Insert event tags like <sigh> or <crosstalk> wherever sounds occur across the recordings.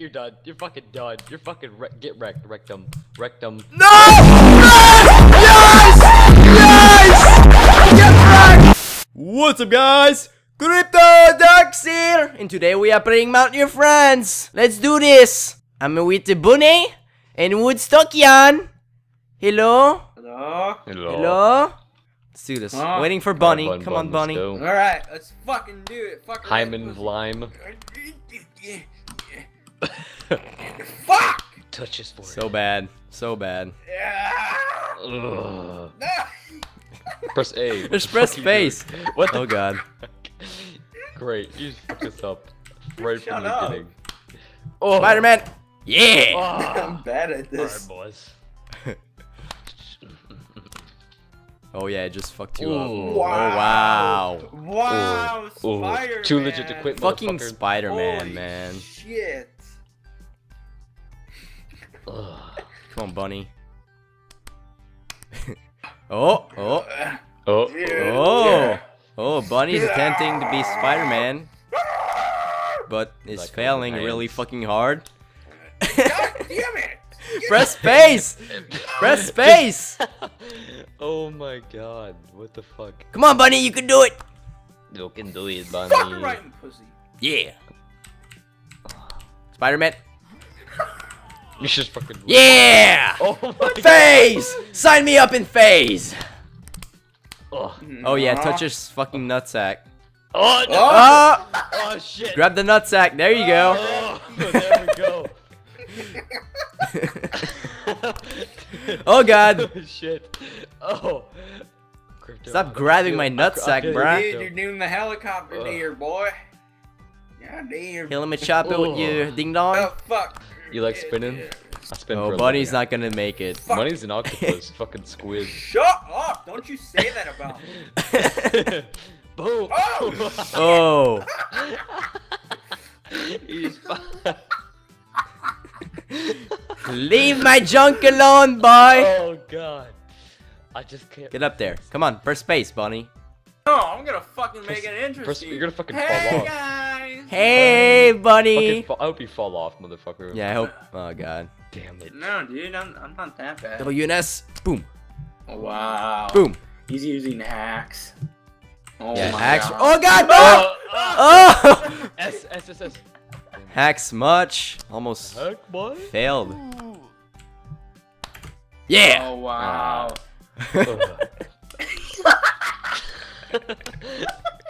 You're done. You're fucking done. You're fucking wre get wrecked. Rectum. Rectum. No! Yes! Yes! Get wrecked! What's up, guys? CryptoDux here, and today we are playing Mount Your Friends. Let's do this. I'm with the Bunny and Woodstockian. Hello? Hello? Hello. Hello? Let's do this. Huh? Waiting for Bunny. Bun, Come bun, on, Bunny. Alright, let's fucking do it. Fuck her Hyman right. Vlime. <laughs> Fuck! Touch his forehead. So bad. So bad. Yeah. Ugh. No. Press A. What <laughs> Just press fuck space. What the Oh god. <laughs> Great. You just fucked us up. Right Shut from the up. beginning. Oh. Spider-Man! Yeah! Oh. <laughs> I'm bad at Alright, this. boys. Oh yeah, it just fucked you Ooh. up. Oh, Wow. wow. Wow, Ooh. Spider-Man. Too legit to quit, Fucking motherfucker. Spider-Man, Holy man. Shit. Ugh. Come on, Bunny. <laughs> oh, oh, Oh. Yeah. oh, oh, Bunny's attempting to be Spider-Man, but is Like failing really fucking hard. God <laughs> damn it. Press space! Press space! <laughs> oh my god. What the fuck? Come on, Bunny, you can do it! You can do it, Fuck her bunny. right pussy. Yeah. Spider-Man. You should fucking. Yeah! Oh my Phase! Sign me up in phase! Ugh. Oh yeah, touch his fucking nutsack. Oh no! Oh. Oh! Oh shit! Grab the nutsack, there you go. Oh, there we go. <laughs> oh god. <laughs> Oh shit! Oh. Crypto. Stop grabbing my Dude, <laughs> I- I nutsack, did bruh. Dude, you're doing the helicopter Ugh. there, boy. God damn. Kill him and chop it with your ding dong. Oh, fuck. You like spinning? I spin Oh, for Bunny's not gonna make it. Fuck. Bunny's an octopus, <laughs> fucking squid. Shut up! Don't you say that about me. <laughs> Boom! Oh! <laughs> oh, He's fu- leave my junk alone, boy. oh god. I just can't. Get up there. Come on, first space, Bunny. No, I'm gonna fucking make it First- interesting. you're gonna fucking hey, fall off. guys! Hey, Bunny. Fucking fa- I hope you fall off, motherfucker. Yeah, I hope. Oh god. Damn it. No, dude, I'm, I'm not that bad. WNS. Boom. Oh, wow. Boom. He's using hacks. Oh Yeah, my hacks. God. Oh god, no! Oh, oh. Oh! S S S S. Hacks much. Almost Heck, boy. failed. Yeah. Oh wow. <laughs> oh. <laughs>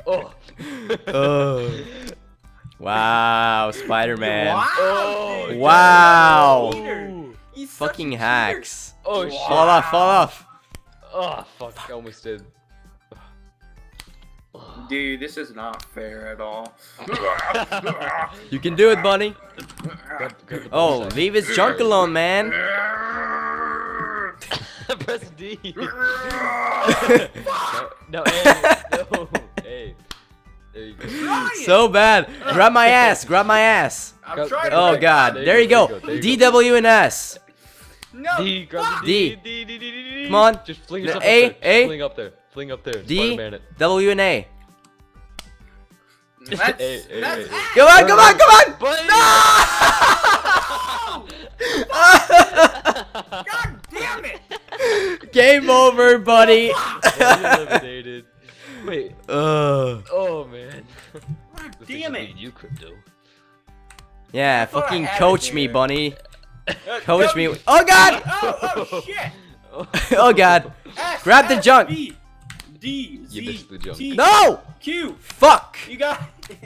Oh. <laughs> oh. Wow, Spider-Man. Wow. Oh, dude. Wow. Cheater. He's such a Fucking hacks. Oh Wow. Fall off, fall off. Oh fuck! I almost did. Dude, this is not fair at all. <laughs> You can do it, Bunny. Grab, oh, grab the Oh, leave his junk <laughs> alone, man. Press D. <laughs> no, no, A. No, A. There you go. So bad. Grab my <laughs> ass. Grab my ass. I'm trying Oh to. god. There you There you go, go. there you go, there you D go. W and S. No. D, grab D. D. D, D, D, D, D. Come on. Just fling yourself A, up there. A. Fling up there. Fling up there. D Spider-Man it. W and A. That's, Hey, hey, that's hey, hey. Come on, come on, come on. <laughs> God damn it! Game over, buddy. Bunny eliminated. Wait. Ugh. Oh man. God The thing damn it! You crypto. Yeah, I fucking coach me, there. bunny. Uh, Coach me. Oh god. Oh, oh shit! <laughs> Oh god. S, Grab the S, junk. B, D, You the junk. T, No. Q. Fuck. You got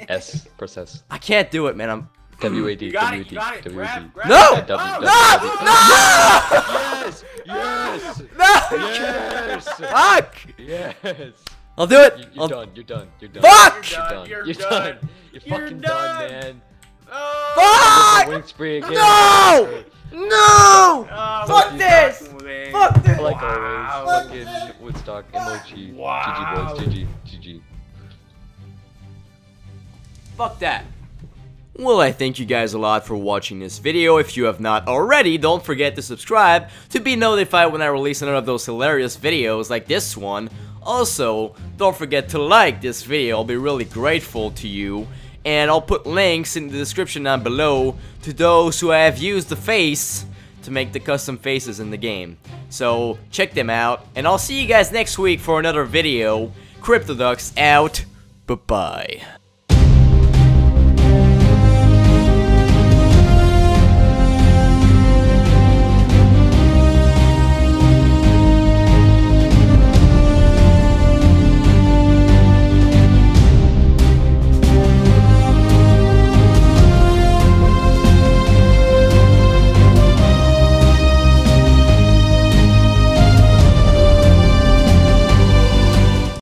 S. Press S. I can't do it, man. I'm. W A D. You got W it. A You D. got it. W A Grab, D. grab. No! it. W- Oh, W- No! <laughs> Yes! Yes! No! Yes! Fuck! Yes! I'll do it. You, you're I'll... done. You're done. You're done. Fuck! You're done. You're You're done. done. You're You're fucking done. done, man. Oh, Fuck! Wing spree again. No! No! oh, Fuck this! Fuck this! Like Wow. always, fucking Woodstock emoji. Wow. GG boys. GG. GG. Fuck that. Well, I thank you guys a lot for watching this video. If you have not already, don't forget to subscribe to be notified when I release another of those hilarious videos like this one. Also, don't forget to like this video, I'll be really grateful to you. and I'll put links in the description down below to those who have used the face to make the custom faces in the game. So check them out, and I'll see you guys next week for another video. CryptoDux out. Bye-bye.